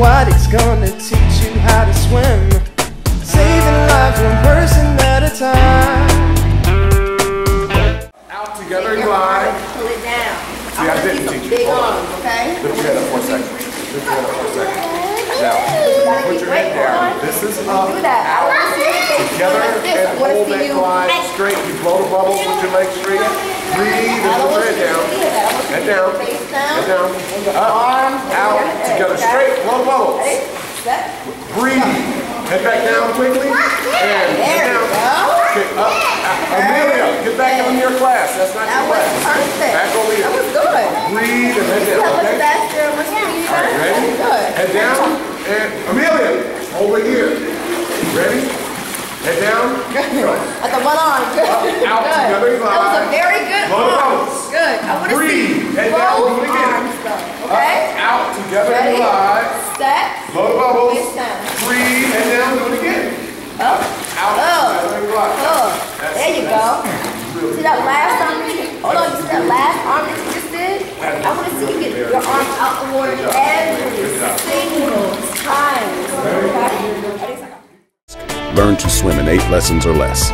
Aquatics gonna teach you how to swim. Saving lives one person at a time. Out together and glide. Pull it down. See, I didn't teach you. Big arms, okay? Lift your head up for a second. Lift your head up for a second. Now, put your head down. This is up. Do that. I want to see your face. Together like and hold that you. glide straight. You blow the bubbles with your legs straight. Breathe and I put your head down. See that. I want you Head down. face down. Head down. Up. arms Out. Together straight. The bubbles. Breathe. Head back down quickly. And head down. Okay, up. Amelia, get back in your class. That's not That your was class. perfect. Back over here. That was good. Breathe and head down, okay? faster much speedier? All right, ready? Head down. And Amelia, over here. Ready? Head down. Go. At the one arm. Good. Out, good. together, That was a glide. very good Blow the arm. bubbles. Good. I want to see Breathe. Head down. both Do it again. arms though. Up, Okay? out, together, Ready? and glide. Set. Blow the bubbles. Face down. Breathe. Head down. Do it again. Up. Out, Oh. together, and glide. Oh. That's- There you go. See that last arm that you hold on, you see that last arm that you just did? I want to see you get your arms out the water every single time. Okay? Learn to swim in eight lessons or less.